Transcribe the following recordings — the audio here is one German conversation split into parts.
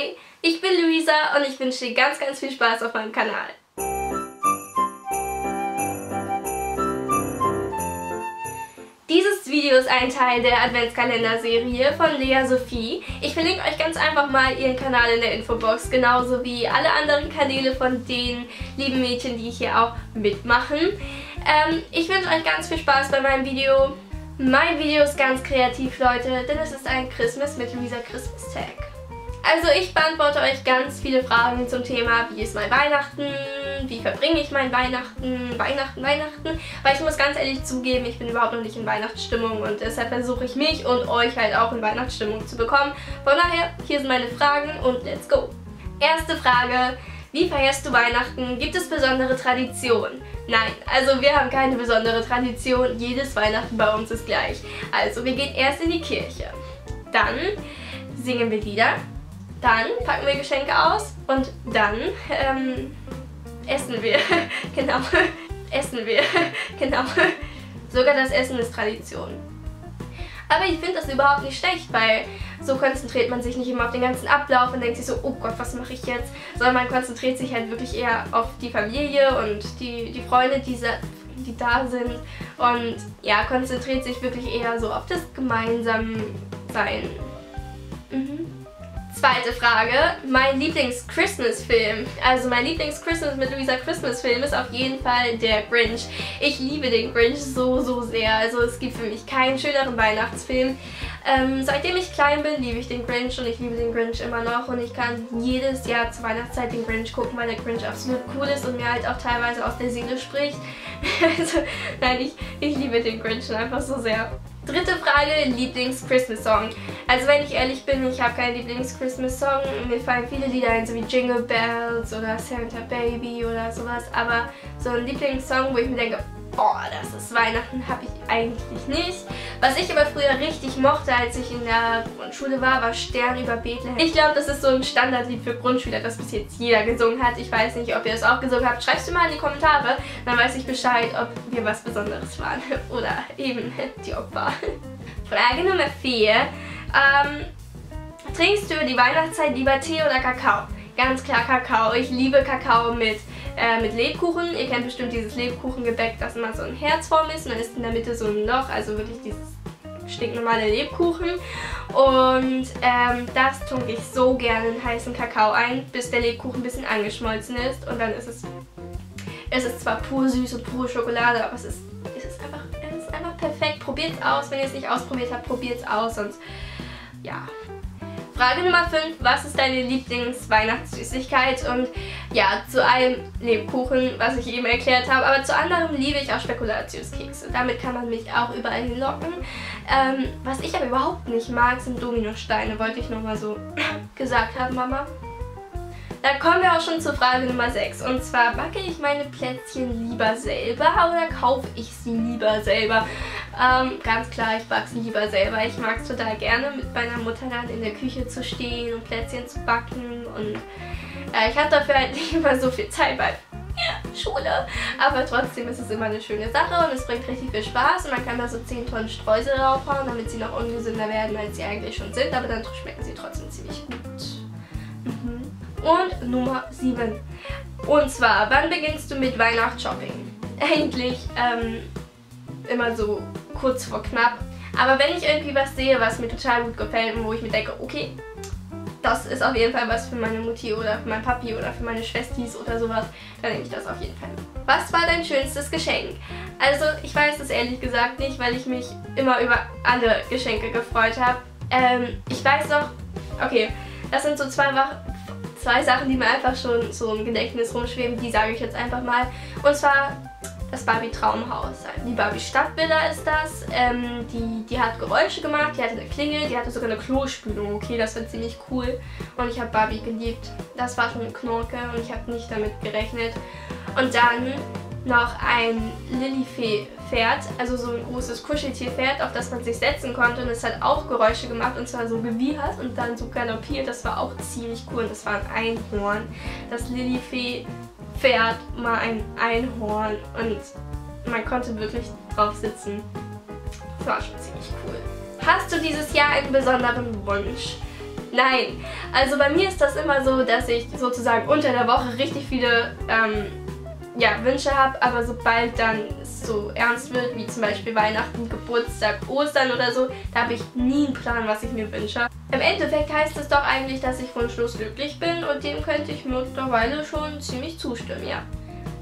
Hi, ich bin Luisa und ich wünsche dir ganz, ganz viel Spaß auf meinem Kanal. Dieses Video ist ein Teil der Adventskalender-Serie von Lea Sophie. Ich verlinke euch ganz einfach mal ihren Kanal in der Infobox, genauso wie alle anderen Kanäle von den lieben Mädchen, die hier auch mitmachen. Ähm, ich wünsche euch ganz viel Spaß bei meinem Video. Mein Video ist ganz kreativ, Leute, denn es ist ein Christmas mit Luisa Christmas Tag. Also ich beantworte euch ganz viele Fragen zum Thema, wie ist mein Weihnachten, wie verbringe ich mein Weihnachten, Weihnachten, Weihnachten. Weil ich muss ganz ehrlich zugeben, ich bin überhaupt noch nicht in Weihnachtsstimmung und deshalb versuche ich mich und euch halt auch in Weihnachtsstimmung zu bekommen. Von daher, hier sind meine Fragen und let's go. Erste Frage, wie feierst du Weihnachten? Gibt es besondere Traditionen? Nein, also wir haben keine besondere Tradition. Jedes Weihnachten bei uns ist gleich. Also wir gehen erst in die Kirche. Dann singen wir Lieder. Dann packen wir Geschenke aus. Und dann ähm, essen wir. genau. essen wir. genau. Sogar das Essen ist Tradition. Aber ich finde das überhaupt nicht schlecht, weil so konzentriert man sich nicht immer auf den ganzen Ablauf und denkt sich so, oh Gott, was mache ich jetzt? Sondern man konzentriert sich halt wirklich eher auf die Familie und die, die Freunde, die, die da sind. Und ja, konzentriert sich wirklich eher so auf das Gemeinsamsein. Mhm. Zweite Frage, mein Lieblings-Christmas-Film. Also mein Lieblings-Christmas mit Luisa Christmas-Film ist auf jeden Fall der Grinch. Ich liebe den Grinch so, so sehr. Also es gibt für mich keinen schöneren Weihnachtsfilm. Ähm, seitdem ich klein bin, liebe ich den Grinch und ich liebe den Grinch immer noch und ich kann jedes Jahr zur Weihnachtszeit den Grinch gucken, weil der Grinch absolut cool ist und mir halt auch teilweise aus der Seele spricht. also, nein, ich, ich liebe den Grinch einfach so sehr. Dritte Frage, Lieblings-Christmas-Song. Also wenn ich ehrlich bin, ich habe keinen Lieblings-Christmas-Song. Mir fallen viele Lieder ein, so wie Jingle Bells oder Santa Baby oder sowas. Aber so ein Lieblingssong, wo ich mir denke, oh, das ist Weihnachten, habe ich eigentlich nicht. Was ich aber früher richtig mochte, als ich in der Grundschule war, war Stern über Bethlehem. Ich glaube, das ist so ein Standardlied für Grundschüler, das bis jetzt jeder gesungen hat. Ich weiß nicht, ob ihr das auch gesungen habt. Schreibt es mal in die Kommentare, dann weiß ich Bescheid, ob wir was Besonderes waren. Oder eben die Opfer. Frage Nummer 4. Ähm, trinkst du über die Weihnachtszeit lieber Tee oder Kakao? Ganz klar Kakao. Ich liebe Kakao mit äh, mit Lebkuchen. Ihr kennt bestimmt dieses Lebkuchengebäck, das immer so ein Herzform ist und dann ist in der Mitte so ein Loch, also wirklich dieses stinknormale Lebkuchen. Und ähm, das tunke ich so gerne in heißen Kakao ein, bis der Lebkuchen ein bisschen angeschmolzen ist und dann ist es, es ist zwar pur süß und pure Schokolade, aber es ist, es ist, einfach, es ist einfach perfekt. Probiert es aus, wenn ihr es nicht ausprobiert habt, probiert es aus, sonst ja, Frage Nummer 5. Was ist deine Lieblingsweihnachtssüßigkeit? Und ja, zu einem Lebkuchen, was ich eben erklärt habe. Aber zu anderem liebe ich auch Spekulatiuskekse. Damit kann man mich auch überall hinlocken. Ähm, was ich aber überhaupt nicht mag, sind Dominosteine. Wollte ich nochmal so gesagt haben, Mama. Da kommen wir auch schon zur Frage Nummer 6. Und zwar, backe ich meine Plätzchen lieber selber oder kaufe ich sie lieber selber? Ähm, ganz klar, ich backe sie lieber selber. Ich mag es total gerne, mit meiner Mutter dann in der Küche zu stehen und Plätzchen zu backen. Und äh, ich habe dafür halt nicht immer so viel Zeit bei Schule. Aber trotzdem ist es immer eine schöne Sache und es bringt richtig viel Spaß. Und man kann da so 10 Tonnen Streusel draufhauen, damit sie noch ungesünder werden, als sie eigentlich schon sind. Aber dann schmecken sie trotzdem ziemlich gut. Und Nummer 7. Und zwar, wann beginnst du mit Weihnachtsshopping? Eigentlich ähm, immer so kurz vor knapp. Aber wenn ich irgendwie was sehe, was mir total gut gefällt und wo ich mir denke, okay, das ist auf jeden Fall was für meine Mutti oder für mein Papi oder für meine Schwestis oder sowas, dann nehme ich das auf jeden Fall mit. Was war dein schönstes Geschenk? Also ich weiß es ehrlich gesagt nicht, weil ich mich immer über alle Geschenke gefreut habe. Ähm, ich weiß noch, okay, das sind so zwei, zwei Sachen, die mir einfach schon so im Gedächtnis rumschweben, die sage ich jetzt einfach mal. Und zwar das Barbie Traumhaus. Die Barbie Stadtbilder ist das. Ähm, die, die hat Geräusche gemacht, die hatte eine Klingel, die hatte sogar eine Klospülung. Okay, das war ziemlich cool. Und ich habe Barbie geliebt. Das war schon ein Knorke und ich habe nicht damit gerechnet. Und dann noch ein Lilifee-Pferd, also so ein großes Kuscheltierpferd, auf das man sich setzen konnte und es hat auch Geräusche gemacht und zwar so gewiehert und dann so galoppiert. Das war auch ziemlich cool und das war ein Einhorn. Das Lilifee-Pferd war ein Einhorn und man konnte wirklich drauf sitzen. Das war schon ziemlich cool. Hast du dieses Jahr einen besonderen Wunsch? Nein, also bei mir ist das immer so, dass ich sozusagen unter der Woche richtig viele ähm, ja, Wünsche habe, aber sobald dann es so ernst wird, wie zum Beispiel Weihnachten, Geburtstag, Ostern oder so, da habe ich nie einen Plan, was ich mir wünsche. Im Endeffekt heißt es doch eigentlich, dass ich wunschlos glücklich bin und dem könnte ich mittlerweile schon ziemlich zustimmen, ja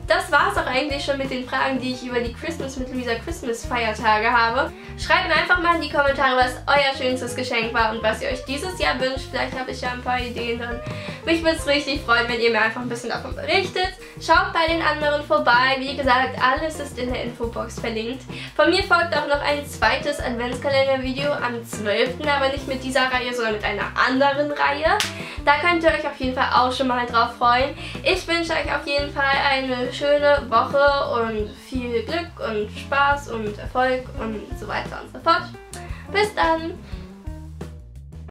das war es auch eigentlich schon mit den Fragen, die ich über die Christmas mit Luisa Christmas Feiertage habe. Schreibt mir einfach mal in die Kommentare, was euer schönstes Geschenk war und was ihr euch dieses Jahr wünscht. Vielleicht habe ich ja ein paar Ideen dann. Mich würde es richtig freuen, wenn ihr mir einfach ein bisschen davon berichtet. Schaut bei den anderen vorbei. Wie gesagt, alles ist in der Infobox verlinkt. Von mir folgt auch noch ein zweites Adventskalender-Video am 12., aber nicht mit dieser Reihe, sondern mit einer anderen Reihe. Da könnt ihr euch auf jeden Fall auch schon mal drauf freuen. Ich wünsche euch auf jeden Fall eine schöne Woche und viel Glück und Spaß und Erfolg und so weiter und so fort. Bis dann!